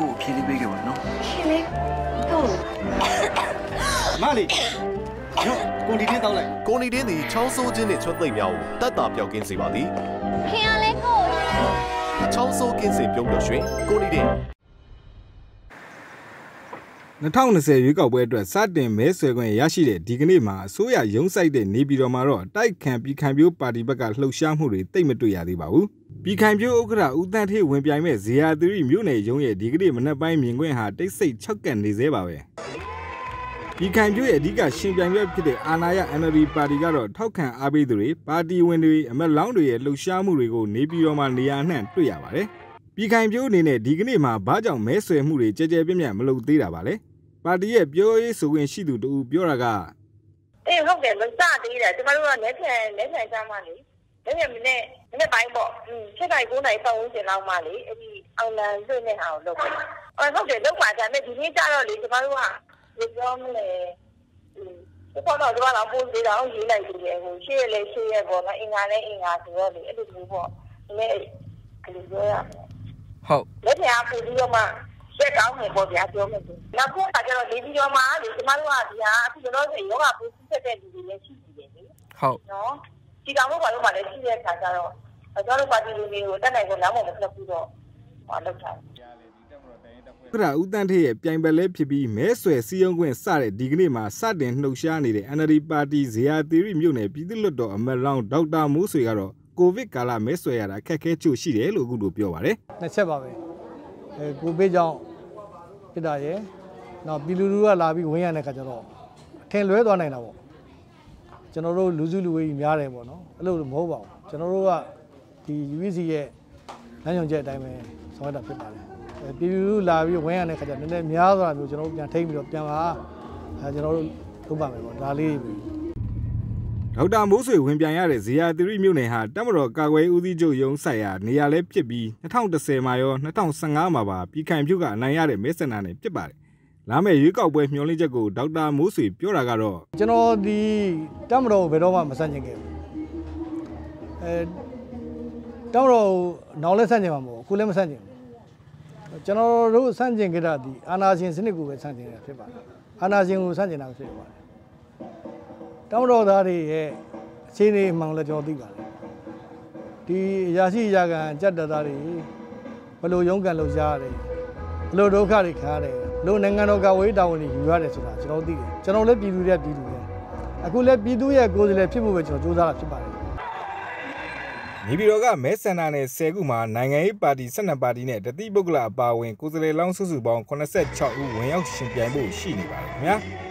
ကို့ကိုဖြေးလေးပေးခဲ့ပါနော်ရှင်လေးဟုတ်မလေးညို့ကိုဒီတင်းတောင်းလိုက်ကိုနီတင်းသည်ချောင်းဆိုးခြင်းနှင့်ချွတ်သိမ့်များကိုတတ်တာပြောက်ကင်းစေပါသည်ခင်ရလေးကိုချောင်းဆိုးကင်းစေပြုံးလို့ရွှင်ကိုနီတင်း2020ရွေးကောက်ပွဲအတွက်စတင်မဲဆွယ်ခွင့်ရရှိတဲ့ဒီကနေ့မှာအစိုးရရုံးဆိုင်တဲ့နေပြည်တော်မှာတော့တိုက်ခံပြည်ခံပြိုးပါတီဘက်ကလှုပ်ရှားမှုတွေတိတ်မတွေ့ရသေးပါဘူး။ ပြည်ခံပြိုးဥက္ကဋ္ဌဦးတန်းထေးဝင်ပြိုင်မဲ့ဇေယျသီရိမြို့နယ်ရုံးရဲ့ဒီကနေ့မနက်ပိုင်းမြင်ကွင်းဟာတိတ်ဆိတ်၆ကက်နေသေးပါပဲ။ပြည်ခံပြိုးရဲ့အဓိကရှင်ပြိုင်ပွဲဖြစ်တဲ့အာဏာရ NLD ပါတီကတော့ထောက်ခံအားပေးသူတွေပါတီဝင်တွေအမတ်လောင်းတွေရဲ့လှုပ်ရှားမှုတွေကိုနေပြည်တော်မှာနေရာနှံ့တွေ့ရပါတယ်။ပြည်ခံပြိုးအနေနဲ့ဒီကနေ့မှာဘာကြောင့်မဲဆွယ်မှုတွေကြဲကြဲပြန့်ပြန့်မလုပ်သေးတာပါလဲ။ပါတီရဲ့ပြောရေးဆိုခွင့်ရှိသူတူပြောတာကအေးဟုတ်တယ်မစသေးတယ်ကျမတို့ကလက်ဖြန်လက်ဖြန်ကြမှာလေ မနေ့မနေ့မနေ့ပိုင်းပေါ့7နိုင်9နိုင်ပတ်ဝန်းကျင်လောက်မှလေအဲ့ဒီအောင်လန်လွှင့်တဲ့ဟာကိုလုပ်ပါအော်ဟုတ်တယ်လုပ်ပါဒါပေမဲ့ဒီနေ့ကျတော့လေကျမတို့ကဘယ်ပြောမလဲဒီပေါ်တော့ကျမတို့ပို့သေးတာကိုရေးလိုက်သေးတယ်ဟိုရှေ့လေရှေ့ရပေါ့နော်အင်္ဂါနဲ့အင်္ဂါဆိုတော့လေအဲ့လိုမျိုးပေါ့ဒီနေ့အဲ့လိုပြောရဟုတ်လက်ထပ်ပို့ပြီးတော့မှရက်ကောင်းနေပေါ့ဗျာပြောမယ်ဆိုနောက်ခုကကျတော့နေပြီးတော့မှလေကျမတို့ကဒီဟာအခုတော့ဆိုယောဂပို့စစ်တဲ့လူတွေလည်းရှိနေတယ်လေဟုတ်နော် ဒီကောင်တို့ဘာလို့မှလည်းရှိတဲ့ခါကျတော့ကျွန်တော်တို့ပါတီလူတွေကိုတက်နိုင်ကိုလမ်းပေါ်မဖက်ဘူးတော့ဟောလောက်တာခရဦးတန်းထေးရဲ့ပြိုင်ပွဲလဲဖြစ်ပြီးမဲဆွယ်စည်းရုံးခွင့်စတဲ့ဒီကနေ့မှာစတင်နှုတ်ရှားနေတဲ့ NLD ပါတီဇေယျသီရိမြို့နယ်ပြည်သူ့လွှတ်တော်အမတ်လောင်းဒေါက်တာမိုးဆွေကတော့ကိုဗစ်ကာလမဲဆွယ်ရတာအခက်အခဲချို့ရှိတယ်လို့အခုလိုပြောပါတယ်နှစ်ချက်ပါပဲအဲကိုဘေးကြောင့်ဖြစ်တာရယ်နောက်ပြည်လူလူကလာပြီးဝင်ရတဲ့ခါကျတော့အထင်လွဲသွားနိုင်တာပေါ့ ကျွန်တော်တို့လူစုလူဝေးကြီးများတယ်ပေါ့နော်အဲ့လိုမဟုတ်ပါဘူးကျွန်တော်တို့ကဒီ UEC ရဲ့လမ်းညွှန်ချက်အတိုင်းပဲဆောင်ရွက်တာဖြစ်ပါတယ်အဲပြည်လူလူလာပြီးဝင်ရတဲ့ခါကျတော့နည်းနည်းများသွားတာမျိုးကျွန်တော်တို့ပြန်ထိမ့်ပြီးတော့ပြန်ပါအဲကျွန်တော်တို့လုပ်ပါမယ်ပေါ့ဒါလေးပဲဒေါက်တာမိုးဆွေဝင်ပြိုင်ရတဲ့ဇေယျသီရိမြို့နယ်ဟာတက်မတော်ကာကွယ်ဦးစီးချုပ်ရုံးဆိုင်ရာနေရာလဲဖြစ်ပြီး2010မှာရော2015မှာပါပြည်ခိုင်ဖြုတ်ကအနိုင်ရတဲ့မဲဆန္ဒနယ်ဖြစ်ပါတယ် လာမယ့်ရွေးကောက်ပွဲမျှော်လင့်ချက်ကိုဒေါက်တာမိုးဆွေပြောတာကတော့ကျွန်တော်ဒီတက်မတော်ကိုဘယ်တော့မှမဆန့်ကျင်ခဲ့ဘူးအဲတက်မတော်ကိုနောက်လဲဆန့်ကျင်မှာမဟုတ်ဘူးအခုလည်းမဆန့်ကျင်ဘူးကျွန်တော်တို့ဆန့်ကျင်ကြတာဒီအာနာရှင်စနစ်ကိုပဲဆန့်ကျင်နေတာဖြစ်ပါတယ်အာနာရှင်ကိုဆန့်ကျင်တာဖြစ်ပါတယ်တက်မတော်သားတွေရဲ့အခြေအနေမှန်လဲကျွန်တော်သိပါတယ်ဒီအရာရှိအရာခံကြက်တသားတွေဘယ်လိုရုန်းကန်လို့ရှားရတယ်ဘယ်လိုဒုက္ခတွေခံရတယ်ဘယ် လိုနိုင်ငံတော်ကဝေးတာဝန်တွေယူရတယ်ဆိုတာကျွန်တော်သိတယ်ကျွန်တော်လည်းပြည်သူတွေကပြည်သူတွေအခုလည်းပြည်သူရဲ့ကိုယ်စားလှယ်ဖြစ်ဖို့ပဲကျွန်တော်စူးစမ်းတာဖြစ်ပါတယ်နေပြည်တော်ကမဲဆန္ဒနယ်10ခုမှာနိုင်ငံရေးပါတီ12ပါတီနဲ့တတိပုဂ္ဂလအပါအဝင်ကိုယ်စားလှယ်လောင်းစုစုပေါင်း86ဦးဝင်ရောက်ရှင်ပြိုင်ဖို့ရှိနေပါတယ်ခင်ဗျာ